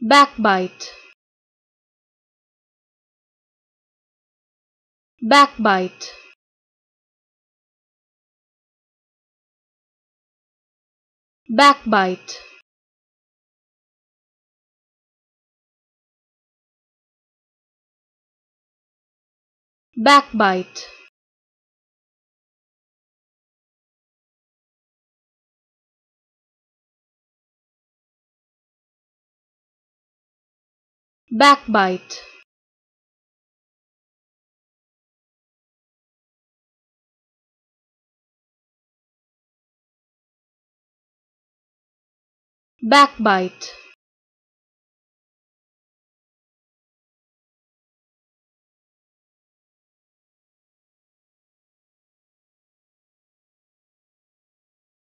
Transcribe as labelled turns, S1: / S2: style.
S1: backbite. Backbite. Backbite. Backbite backbite. Backbite